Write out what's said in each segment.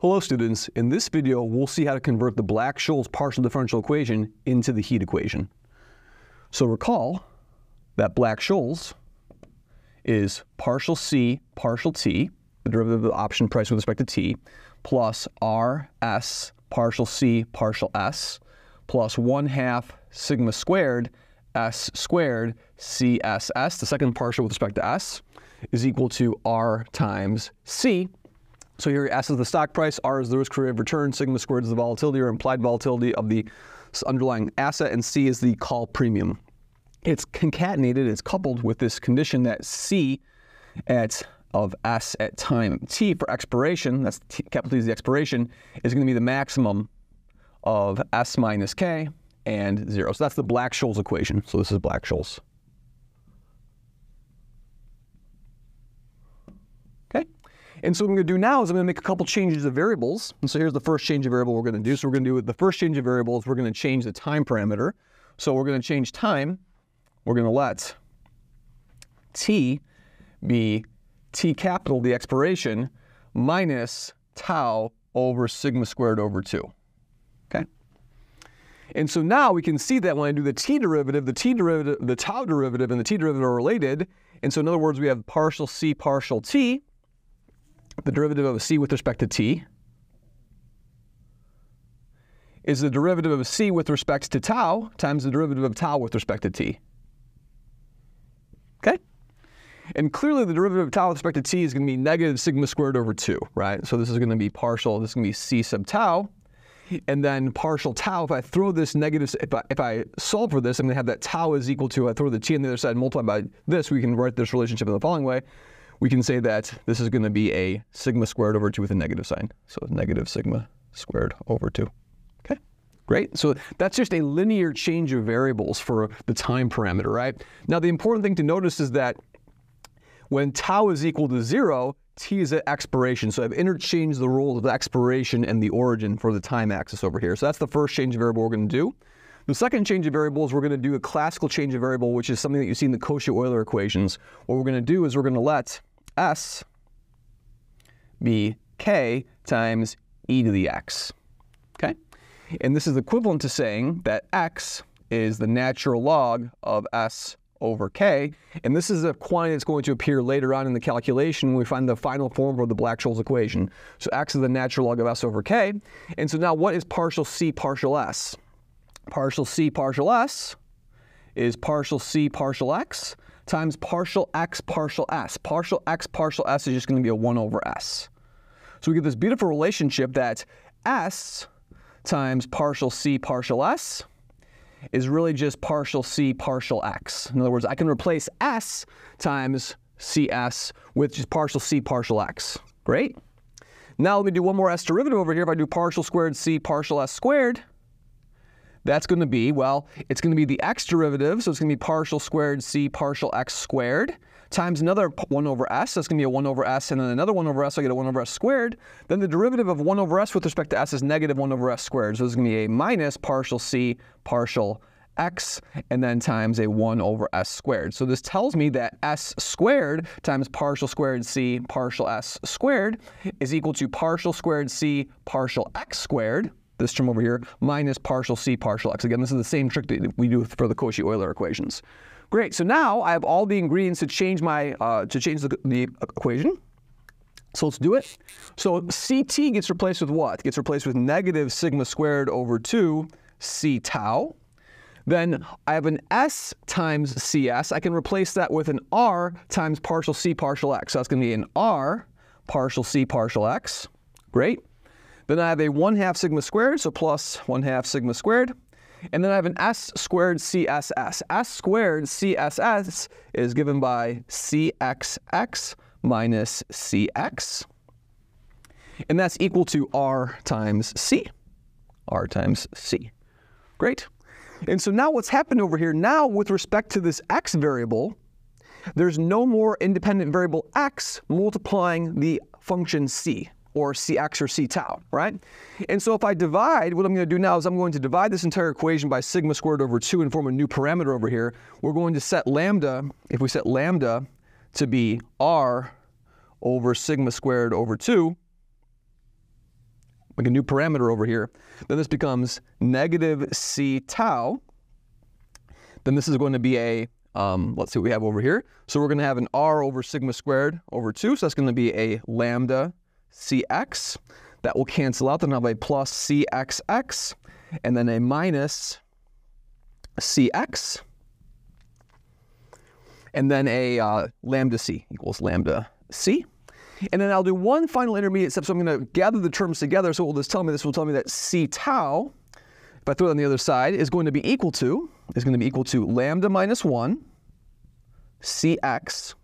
Hello students, in this video we'll see how to convert the Black-Scholes partial differential equation into the heat equation. So recall that Black-Scholes is partial C partial T, the derivative of the option price with respect to T, plus RS partial C partial S, plus 1 half sigma squared S squared CSS, the second partial with respect to S, is equal to R times C, so here S is the stock price, R is the risk-free return, sigma squared is the volatility or implied volatility of the underlying asset, and C is the call premium. It's concatenated, it's coupled with this condition that C at of S at time T for expiration, that's T, capital T is the expiration, is going to be the maximum of S minus K and zero. So that's the Black-Scholes equation. So this is Black-Scholes. And so what I'm going to do now is I'm going to make a couple changes of variables. And so here's the first change of variable we're going to do. So we're going to do the first change of variables, we're going to change the time parameter. So we're going to change time. We're going to let t be t capital, the expiration, minus tau over sigma squared over 2. Okay? And so now we can see that when I do the t derivative, the t derivative, the tau derivative and the t derivative are related. And so in other words, we have partial c partial t the derivative of c with respect to t is the derivative of c with respect to tau times the derivative of tau with respect to t. Okay? And clearly the derivative of tau with respect to t is going to be negative sigma squared over 2, right? So this is going to be partial, this is going to be c sub tau. And then partial tau, if I throw this negative, if I, if I solve for this, I'm going to have that tau is equal to, I throw the t on the other side multiply by this, we can write this relationship in the following way we can say that this is going to be a sigma squared over 2 with a negative sign. So negative sigma squared over 2. Okay, great. So that's just a linear change of variables for the time parameter, right? Now the important thing to notice is that when tau is equal to 0, t is at expiration. So I've interchanged the roles of the expiration and the origin for the time axis over here. So that's the first change of variable we're going to do. The second change of variable is we're going to do a classical change of variable, which is something that you see in the Cauchy-Euler equations. What we're going to do is we're going to let s be k times e to the x. Okay? And this is equivalent to saying that x is the natural log of s over k. And this is a quantity that's going to appear later on in the calculation when we find the final form of the Black-Scholes equation. So x is the natural log of s over k. And so now what is partial c partial s? Partial c partial s is partial c partial x times partial x partial s. Partial x partial s is just going to be a 1 over s. So we get this beautiful relationship that s times partial c partial s is really just partial c partial x. In other words, I can replace s times cs with just partial c partial x. Great. Now let me do one more s derivative over here. If I do partial squared c partial s squared, that's going to be, well, it's going to be the x derivative, so it's going to be partial squared c partial x squared times another 1 over s, that's going to be a 1 over s, and then another 1 over s, so I get a 1 over s squared. Then the derivative of 1 over s with respect to s is negative 1 over s squared, so it's going to be a minus partial c partial x, and then times a 1 over s squared. So this tells me that s squared times partial squared c partial s squared is equal to partial squared c partial x squared, this term over here, minus partial c partial x. Again, this is the same trick that we do for the Cauchy-Euler equations. Great, so now I have all the ingredients to change my, uh, to change the, the equation. So let's do it. So CT gets replaced with what? Gets replaced with negative sigma squared over 2 C tau. Then I have an S times CS. I can replace that with an R times partial C partial X. So that's going to be an R partial C partial X. Great. Then I have a 1 half sigma squared, so plus 1 half sigma squared. And then I have an s squared CSS. s squared CSS is given by CXX minus CX. And that's equal to R times C. R times C. Great. And so now what's happened over here, now with respect to this x variable, there's no more independent variable x multiplying the function c or Cx or C tau, right? And so if I divide, what I'm going to do now is I'm going to divide this entire equation by sigma squared over 2 and form a new parameter over here. We're going to set lambda, if we set lambda to be r over sigma squared over 2, like a new parameter over here, then this becomes negative c tau. Then this is going to be a, um, let's see what we have over here. So we're going to have an r over sigma squared over 2. So that's going to be a lambda cx. That will cancel out. Then I'll have a plus cxx and then a minus cx and then a uh, lambda c equals lambda c. And then I'll do one final intermediate step. So I'm going to gather the terms together. So it will just tell me? This will tell me that c tau, if I throw it on the other side, is going to be equal to, is going to be equal to lambda minus 1 cx,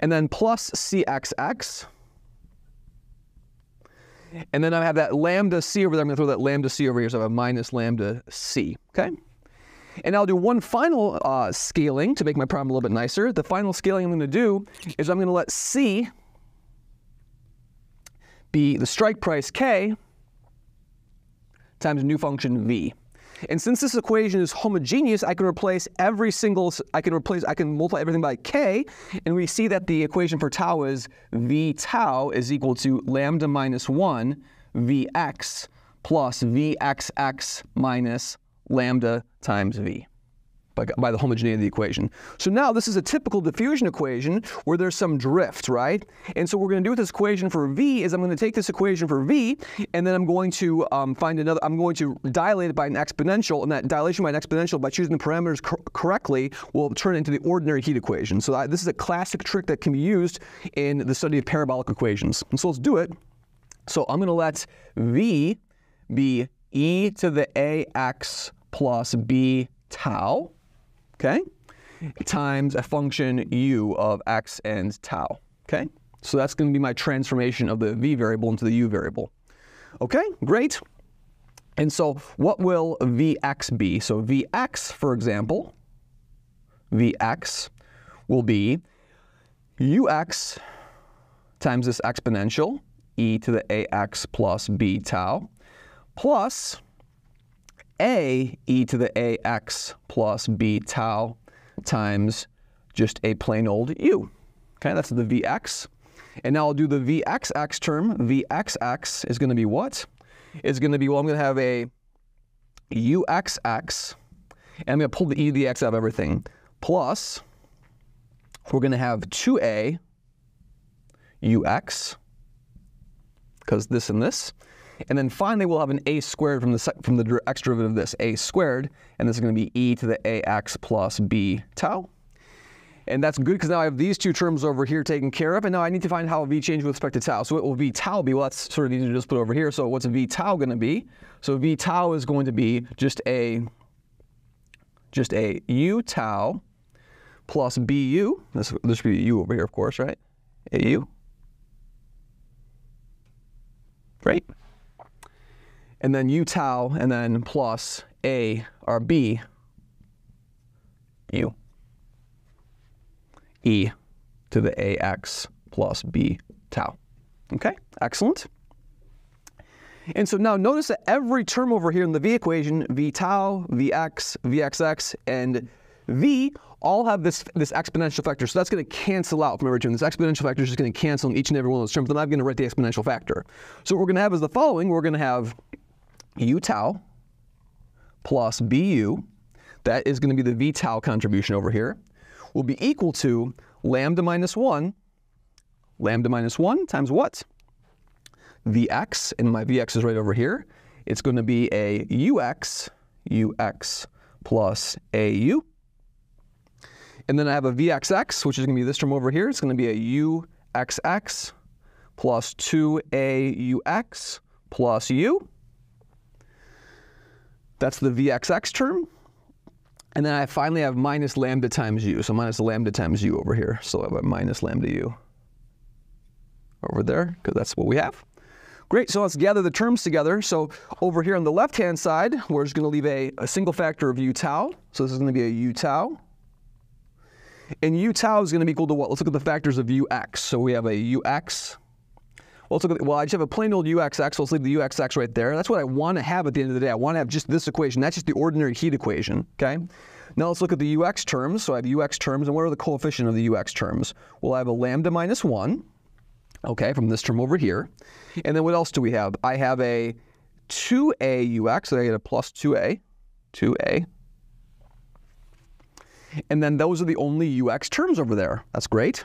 and then plus cxx. And then I have that lambda c over there. I'm going to throw that lambda c over here. So I have minus lambda c. Okay? And I'll do one final uh, scaling to make my problem a little bit nicer. The final scaling I'm going to do is I'm going to let C be the strike price K times a new function V. And since this equation is homogeneous, I can replace every single, I can replace, I can multiply everything by k, and we see that the equation for tau is v tau is equal to lambda minus 1 vx plus vxx minus lambda times v by, by, the homogeneity of the equation. So now this is a typical diffusion equation where there's some drift, right? And so what we're going to do with this equation for v is I'm going to take this equation for v, and then I'm going to um, find another, I'm going to dilate it by an exponential, and that dilation by an exponential, by choosing the parameters cor correctly, will turn into the ordinary heat equation. So I, this is a classic trick that can be used in the study of parabolic equations. And so let's do it. So I'm going to let v be e to the ax plus b tau, okay, times a function u of x and tau, okay? So that's going to be my transformation of the v variable into the u variable. Okay, great. And so what will vx be? So vx, for example, vx will be ux times this exponential, e to the ax plus b tau, plus a e to the ax plus b tau times just a plain old u. Okay, that's the vx. And now I'll do the vxx term. vxx is going to be what? It's going to be, well, I'm going to have a uxx, and I'm going to pull the e to the x out of everything, plus we're going to have 2a ux, because this and this, and then finally, we'll have an a squared from the, from the x derivative of this, a squared, and this is going to be e to the ax plus b tau. And that's good because now I have these two terms over here taken care of, and now I need to find how v changes with respect to tau. So what will v tau be? Well, that's sort of easy to just put over here. So what's v tau going to be? So v tau is going to be just a just a u tau plus bu. This, this should be u over here, of course, right? A u. And then u tau, and then plus a or b u e to the ax plus b tau. Okay, excellent. And so now notice that every term over here in the v equation, v tau, vx, vxx, and v all have this, this exponential factor. So that's going to cancel out from every term. This exponential factor is just going to cancel in each and every one of those terms. Then I'm going to write the exponential factor. So what we're going to have is the following. We're going to have u tau plus bu, that is going to be the v tau contribution over here, will be equal to lambda minus 1, lambda minus 1 times what? vx, and my vx is right over here. It's going to be a ux, ux plus au. And then I have a vxx, which is going to be this term over here. It's going to be a uxx plus 2aux plus u. That's the Vxx term. And then I finally have minus lambda times u. So minus lambda times u over here. So I have a minus lambda u over there, because that's what we have. Great, so let's gather the terms together. So over here on the left-hand side, we're just going to leave a, a, single factor of u tau. So this is going to be a u tau. And u tau is going to be equal to what? Let's look at the factors of ux. So we have a ux well, well, I just have a plain old UXX, so let's leave the UXX right there. That's what I want to have at the end of the day. I want to have just this equation. That's just the ordinary heat equation, okay? Now let's look at the UX terms. So I have UX terms, and what are the coefficient of the UX terms? Well, I have a lambda minus 1 okay, from this term over here. And then what else do we have? I have a 2a ux, so I get a plus 2a, 2a. And then those are the only ux terms over there. That's great.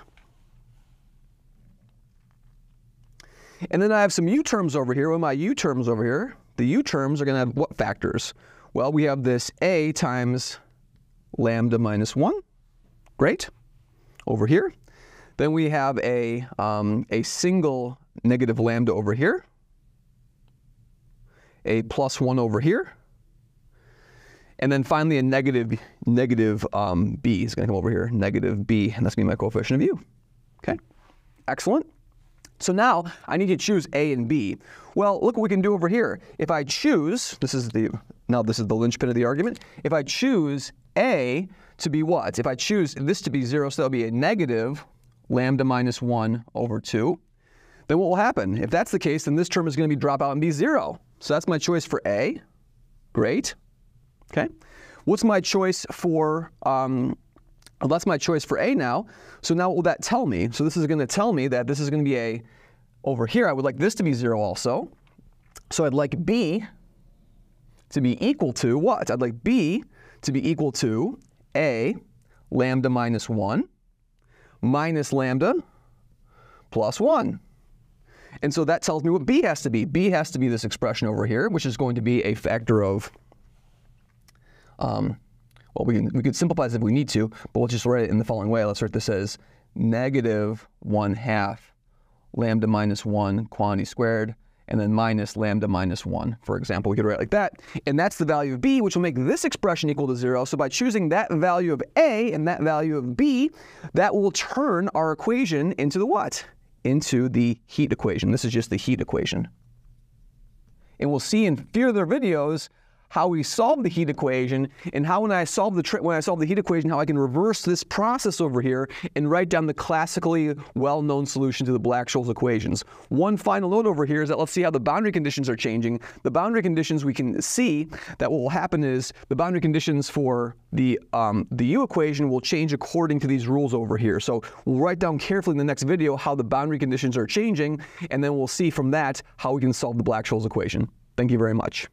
And then I have some u terms over here. What are my u terms over here? The u terms are going to have what factors? Well, we have this a times lambda minus 1. Great. Over here. Then we have a, um, a single negative lambda over here, a plus 1 over here, and then finally a negative, negative um, b is going to come over here, negative b, and that's going to be my coefficient of u. Okay, excellent. So now I need to choose A and B. Well, look what we can do over here. If I choose, this is the, now this is the linchpin of the argument. If I choose A to be what? If I choose this to be 0, so that'll be a negative lambda minus 1 over 2, then what will happen? If that's the case, then this term is going to be drop out and be 0. So that's my choice for A. Great. Okay. What's my choice for, um, well, that's my choice for A now. So now what will that tell me? So this is going to tell me that this is going to be A over here. I would like this to be 0 also. So I'd like B to be equal to what? I'd like B to be equal to A lambda minus 1 minus lambda plus 1. And so that tells me what b has to be. b has to be this expression over here, which is going to be a factor of, um, well, we, can, we could simplify this if we need to, but we'll just write it in the following way. Let's write this as negative 1 half lambda minus 1 quantity squared and then minus lambda minus 1, for example. We could write it like that. And that's the value of b, which will make this expression equal to 0. So by choosing that value of a and that value of b, that will turn our equation into the what? Into the heat equation. This is just the heat equation. And we'll see in further videos how we solve the heat equation, and how when I solve the when I solve the heat equation, how I can reverse this process over here and write down the classically well-known solution to the Black-Scholes equations. One final note over here is that let's see how the boundary conditions are changing. The boundary conditions we can see that what will happen is the boundary conditions for the um, the U equation will change according to these rules over here. So we'll write down carefully in the next video how the boundary conditions are changing, and then we'll see from that how we can solve the Black-Scholes equation. Thank you very much.